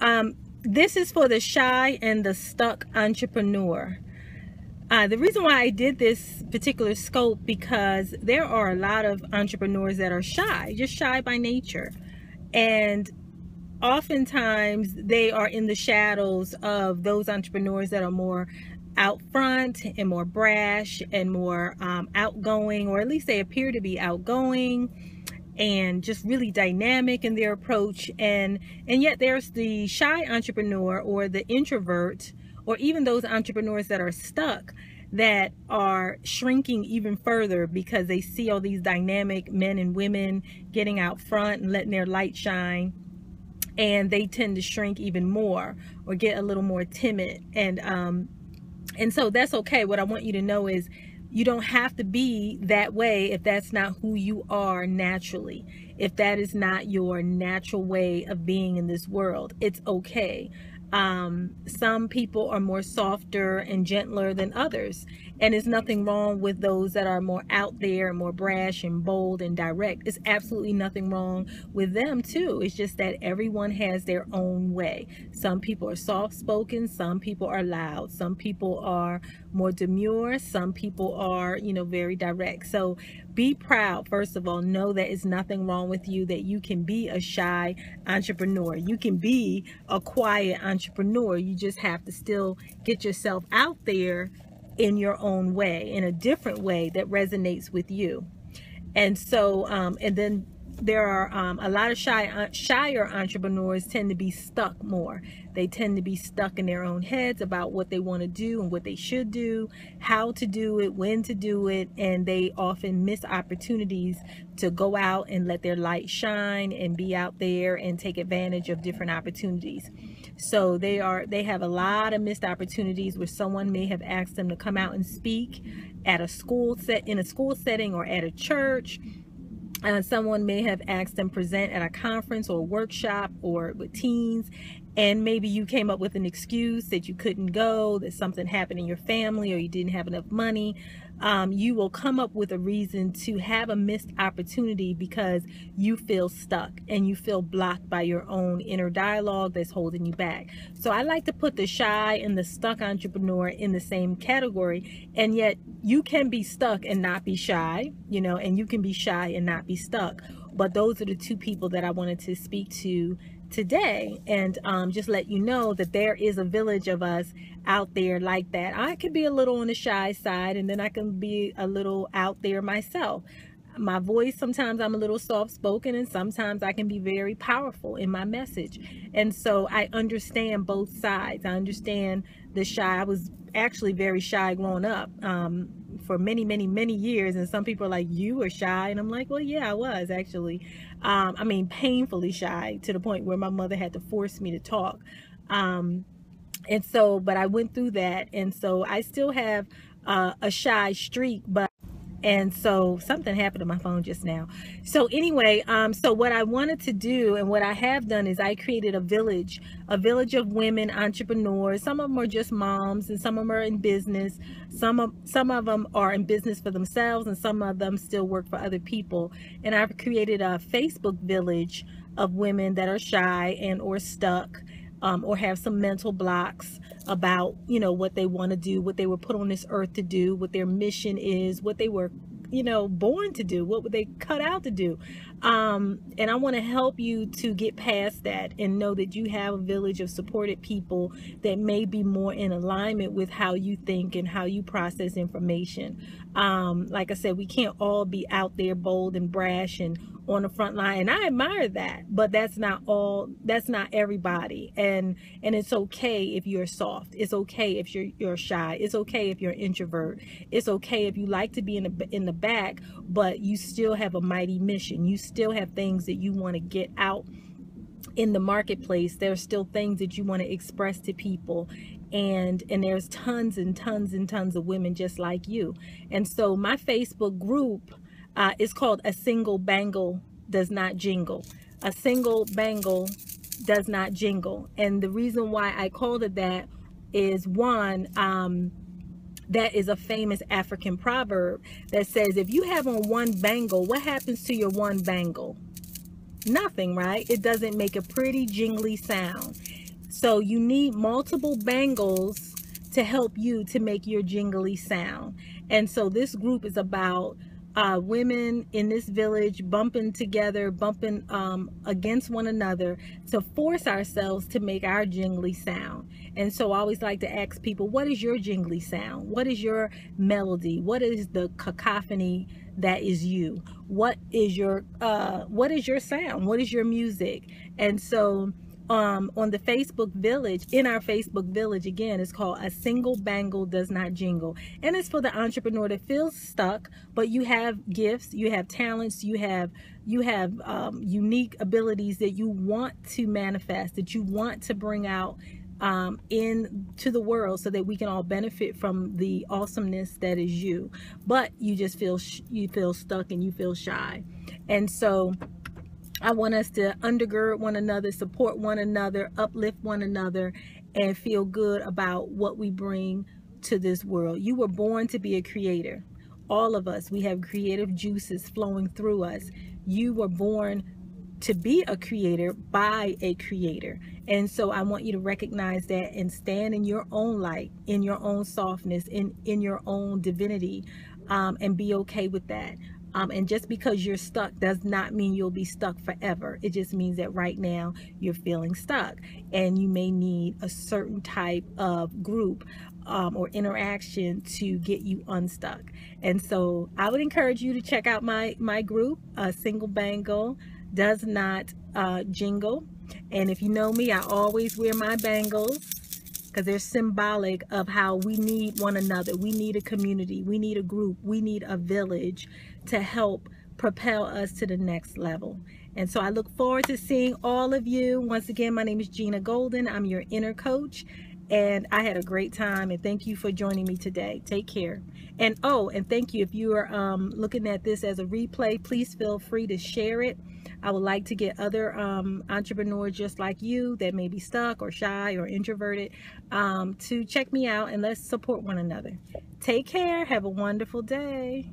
Um, this is for the shy and the stuck entrepreneur. Uh, the reason why I did this particular scope because there are a lot of entrepreneurs that are shy, just shy by nature. And oftentimes they are in the shadows of those entrepreneurs that are more out front and more brash and more um, outgoing, or at least they appear to be outgoing and just really dynamic in their approach. And and yet there's the shy entrepreneur or the introvert or even those entrepreneurs that are stuck that are shrinking even further because they see all these dynamic men and women getting out front and letting their light shine. And they tend to shrink even more or get a little more timid. And um and so that's okay. What i want you to know is you don't have to be that way if that's not who you are naturally if that is not your natural way of being in this world it's okay. Um, some people are more softer and gentler than others and there's nothing wrong with those that are more out there more brash and bold and direct. It's absolutely nothing wrong with them too. It's just that everyone has their own way. Some people are soft spoken, some people are loud, some people are more demure, some people are, you know, very direct. So be proud, first of all. Know that it's nothing wrong with you, that you can be a shy entrepreneur. You can be a quiet entrepreneur. You just have to still get yourself out there in your own way, in a different way that resonates with you. And so, um, and then there are um, a lot of shy, uh, shyer entrepreneurs tend to be stuck more. They tend to be stuck in their own heads about what they want to do and what they should do, how to do it, when to do it, and they often miss opportunities to go out and let their light shine and be out there and take advantage of different opportunities. So they are they have a lot of missed opportunities where someone may have asked them to come out and speak at a school set in a school setting or at a church. Uh, someone may have asked them present at a conference or workshop or with teens and maybe you came up with an excuse that you couldn't go that something happened in your family or you didn't have enough money um, you will come up with a reason to have a missed opportunity because you feel stuck and you feel blocked by your own inner dialogue that's holding you back. So I like to put the shy and the stuck entrepreneur in the same category, and yet you can be stuck and not be shy, you know, and you can be shy and not be stuck. But those are the two people that I wanted to speak to today and um, just let you know that there is a village of us out there like that. I could be a little on the shy side and then I can be a little out there myself. My voice, sometimes I'm a little soft spoken and sometimes I can be very powerful in my message. And so I understand both sides. I understand the shy. I was actually very shy growing up. Um, for many, many, many years. And some people are like, you were shy. And I'm like, well, yeah, I was actually. Um, I mean, painfully shy to the point where my mother had to force me to talk. Um, and so, but I went through that. And so I still have uh, a shy streak, but and so something happened to my phone just now. So anyway um so what i wanted to do and what i have done is i created a village a village of women entrepreneurs. Some of them are just moms and some of them are in business. Some of some of them are in business for themselves and some of them still work for other people. And i've created a facebook village of women that are shy and or stuck um, or have some mental blocks about you know what they want to do what they were put on this earth to do what their mission is what they were you know born to do what they cut out to do. Um, and i want to help you to get past that and know that you have a village of supported people that may be more in alignment with how you think and how you process information. Um, like i said we can't all be out there bold and brash and on the front line and i admire that but that's not all that's not everybody and and it's okay if you're soft it's okay if you're you're shy it's okay if you're an introvert it's okay if you like to be in the in the back but you still have a mighty mission you still have things that you want to get out in the marketplace there's still things that you want to express to people and and there's tons and tons and tons of women just like you and so my facebook group uh, it's called A Single Bangle Does Not Jingle. A single bangle does not jingle. And the reason why I called it that is one, um, that is a famous African proverb that says, if you have on one bangle, what happens to your one bangle? Nothing, right? It doesn't make a pretty jingly sound. So you need multiple bangles to help you to make your jingly sound. And so this group is about uh, women in this village bumping together, bumping um, against one another to force ourselves to make our jingly sound. And so I always like to ask people, what is your jingly sound? What is your melody? What is the cacophony that is you? What is your uh, what is your sound? What is your music? And so um, on the Facebook village, in our Facebook village, again, it's called A Single Bangle Does Not Jingle. And it's for the entrepreneur that feels stuck, but you have gifts, you have talents, you have you have um, unique abilities that you want to manifest, that you want to bring out um, into the world so that we can all benefit from the awesomeness that is you. But you just feel you feel stuck and you feel shy. And so I want us to undergird one another, support one another, uplift one another, and feel good about what we bring to this world. You were born to be a creator. All of us, we have creative juices flowing through us. You were born to be a creator by a creator. And so I want you to recognize that and stand in your own light, in your own softness, in, in your own divinity, um, and be okay with that. Um, and just because you're stuck does not mean you'll be stuck forever. It just means that right now you're feeling stuck and you may need a certain type of group um, or interaction to get you unstuck. And so I would encourage you to check out my, my group, uh, Single Bangle Does Not uh, Jingle. And if you know me, I always wear my bangles because they're symbolic of how we need one another. We need a community. We need a group. We need a village to help propel us to the next level. And so I look forward to seeing all of you. Once again, my name is Gina Golden. I'm your inner coach. And I had a great time. And thank you for joining me today. Take care. And oh, and thank you. If you are um, looking at this as a replay, please feel free to share it. I would like to get other um, entrepreneurs just like you that may be stuck or shy or introverted um, to check me out and let's support one another. Take care. Have a wonderful day.